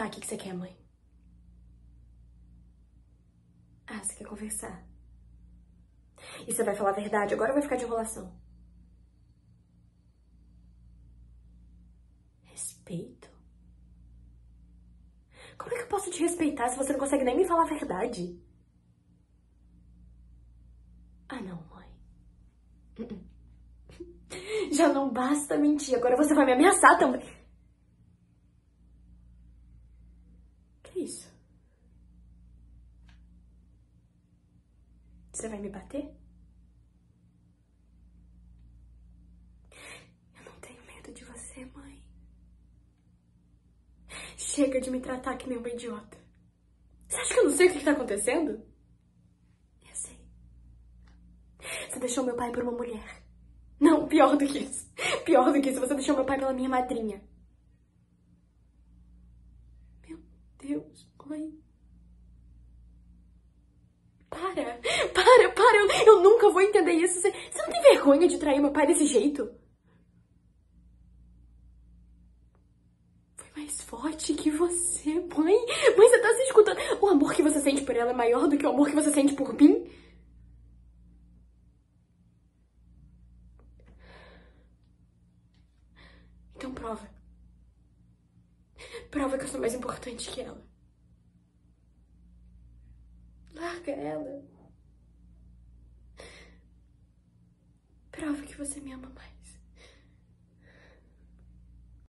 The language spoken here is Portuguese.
Tá, o que, que você quer, mãe? Ah, você quer conversar. E você vai falar a verdade agora vai ficar de enrolação? Respeito? Como é que eu posso te respeitar se você não consegue nem me falar a verdade? Ah, não, mãe. Já não basta mentir, agora você vai me ameaçar também. Isso? Você vai me bater? Eu não tenho medo de você, mãe. Chega de me tratar que nem uma idiota. Você acha que eu não sei o que tá acontecendo? Eu sei. Você deixou meu pai por uma mulher. Não, pior do que isso. Pior do que isso, você deixou meu pai pela minha madrinha. Meu Deus, mãe. Para, para, para, eu, eu nunca vou entender isso. Você, você não tem vergonha de trair meu pai desse jeito? Foi mais forte que você, mãe. Mãe, você tá se escutando. O amor que você sente por ela é maior do que o amor que você sente por mim? Então prova. Prova que eu sou mais importante que ela. Larga ela. Prova que você me ama mais.